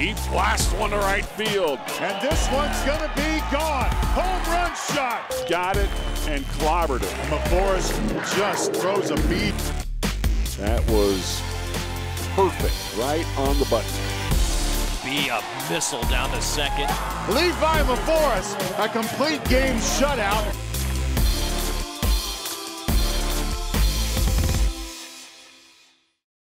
He blasts one to right field. And this one's going to be gone. Home run shot. Got it and clobbered it. MaVorhis just throws a beat. That was perfect, right on the button. Be a missile down the second. Levi MaVorhis, a complete game shutout.